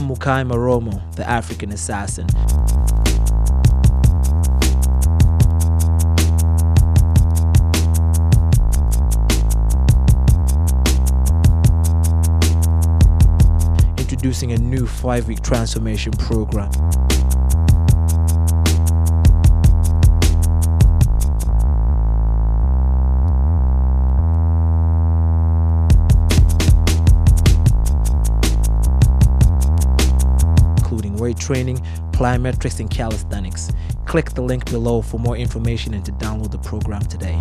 Mukai Maromo, the African assassin. Introducing a new five week transformation program. Weight training, plyometrics, and calisthenics. Click the link below for more information and to download the program today.